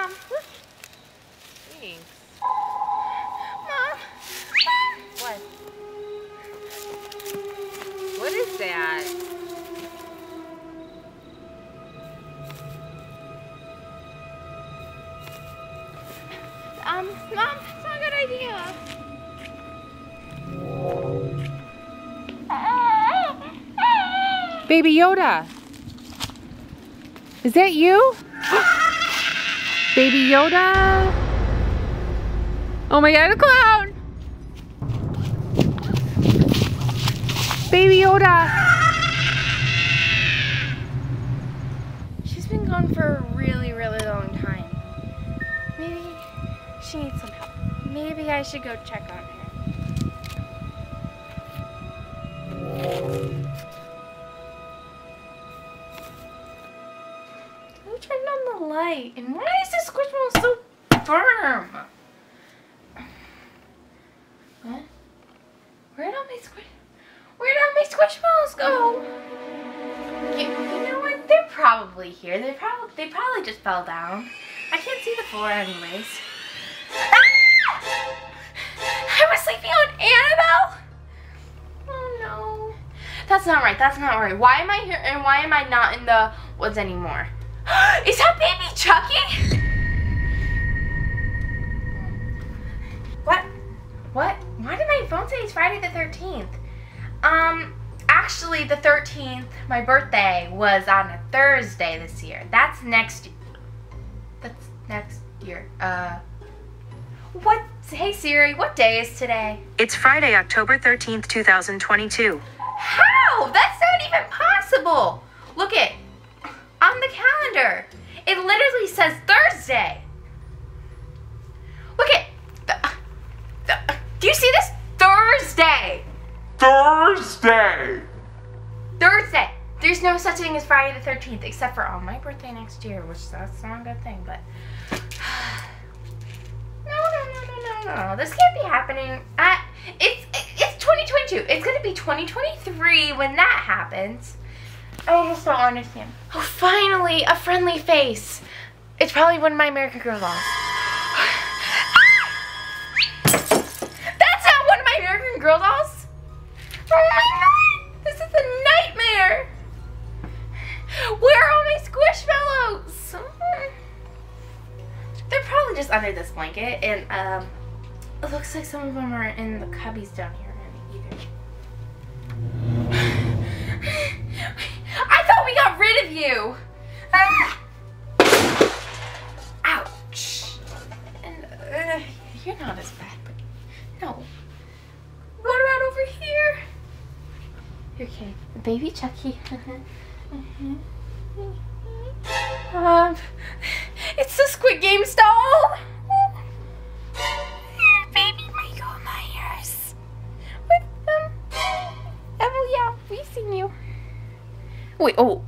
Mom. Thanks. Mom. What? What is that? Um, Mom, it's not a good idea. Baby Yoda. Is that you? Baby Yoda. Oh my god, a clown. Baby Yoda. She's been gone for a really, really long time. Maybe she needs some help. Maybe I should go check on her. Turned on the light? And why is this squishmallow so firm? What? Where'd all my squish? Where'd all my squishmallows go? You, you know what? They're probably here. They probably they probably just fell down. I can't see the floor anyways. Ah! I was sleeping on Annabelle. Oh no. That's not right. That's not right. Why am I here and why am I not in the woods anymore? Is that baby Chucky? What? What? Why did my phone say it's Friday the 13th? Um, actually, the 13th, my birthday was on a Thursday this year. That's next. That's next year. Uh, what? Hey Siri, what day is today? It's Friday, October 13th, 2022. How? That's not even possible. Look it on the calendar. It literally says Thursday. Look it. The, the, do you see this? Thursday. Thursday! Thursday. There's no such thing as Friday the 13th, except for on my birthday next year, which that's not a good thing, but. No, no, no, no, no, no. This can't be happening. At, it's it's 2022. It's gonna be 2023 when that happens. I just don't understand. Oh, finally, a friendly face. It's probably one of my American Girl dolls. That's not one of my American Girl dolls. Oh my god! This is a nightmare! Where are all my squishmallows? They're probably just under this blanket, and um, it looks like some of them are in the cubbies down here. You! Ah. Ouch! And uh, you're not as bad, but no. What about over here? Okay, baby Chucky. um, it's the Squid Game doll. baby Michael Myers. What? Um. Oh yeah, we've seen you. Wait. Oh,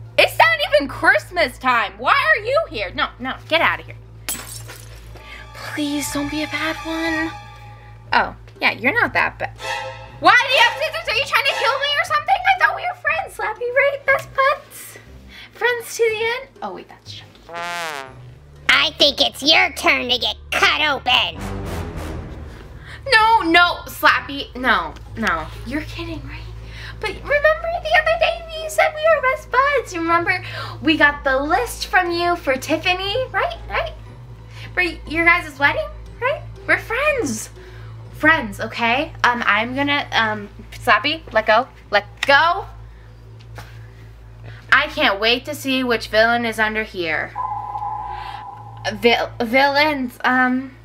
Christmas time. Why are you here? No, no, get out of here. Please don't be a bad one. Oh, yeah, you're not that bad. Why do you have scissors? Are you trying to kill me or something? I thought we were friends, Slappy, right? Best buds. Friends to the end. Oh wait, that's Chucky. I think it's your turn to get cut open. No, no, Slappy, no, no. You're kidding, right? But remember the other day you said we were best buds. You remember we got the list from you for Tiffany, right? Right? For your guys' wedding, right? We're friends. Friends, okay? Um, I'm gonna, um, Slappy, let go. Let go. I can't wait to see which villain is under here. Vil villains, um,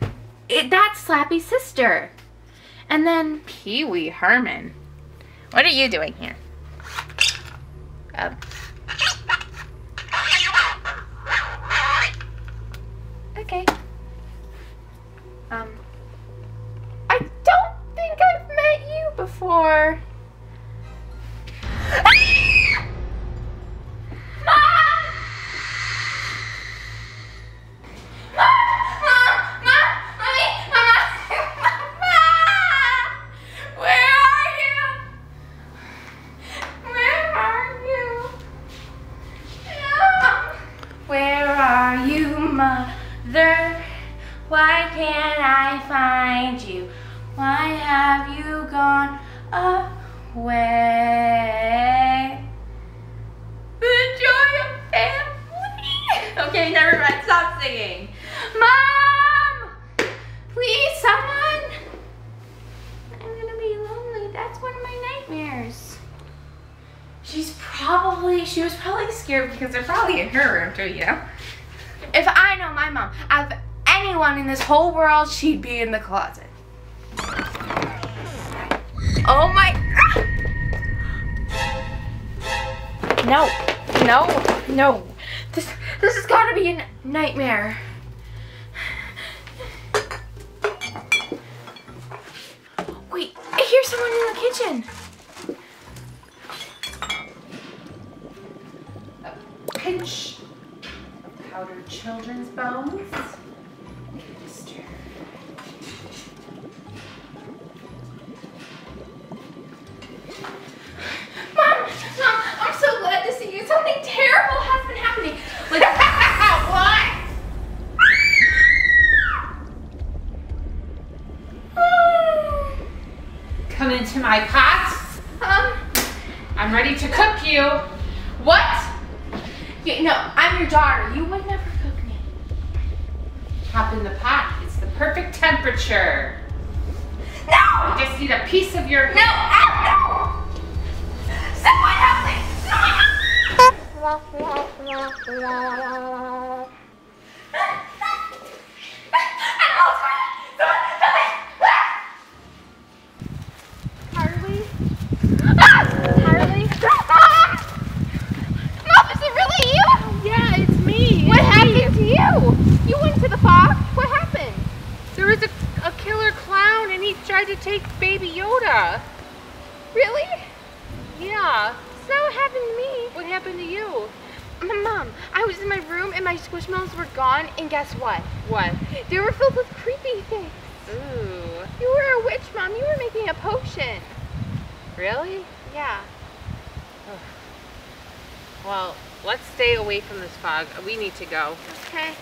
it, that's Slappy's sister. And then Pee Wee Herman. What are you doing here? Um, okay. Um, I don't think I've met you before. There, why can't I find you? Why have you gone away? The joy of family. Okay, never mind. Stop singing. Mom, please, someone. I'm gonna be lonely. That's one of my nightmares. She's probably, she was probably scared because they're probably in her room too, you know? If I know my mom, out of anyone in this whole world, she'd be in the closet. Oh my, ah! no, no, no. This, this has got to be a nightmare. Wait, I hear someone in the kitchen. A pinch of powdered children's bones. My pot. um, I'm ready to cook you. what? No, I'm your daughter. You would never cook me. Hop in the pot. It's the perfect temperature. No! I just need a piece of your No! Ow, no! Someone help me! Someone help me! Animals, someone help me! Harley. Ah! Harley? Mom, is it really you? Yeah, it's me. What happened to you? You went to the park. What happened? There was a, a killer clown and he tried to take Baby Yoda. Really? Yeah. So what happened to me? What happened to you? My mom, I was in my room and my squishmallows were gone, and guess what? What? They were filled with creepy things. Ooh. You were a witch, mom. You were making a potion. Really? Yeah. Well, let's stay away from this fog. We need to go. Okay.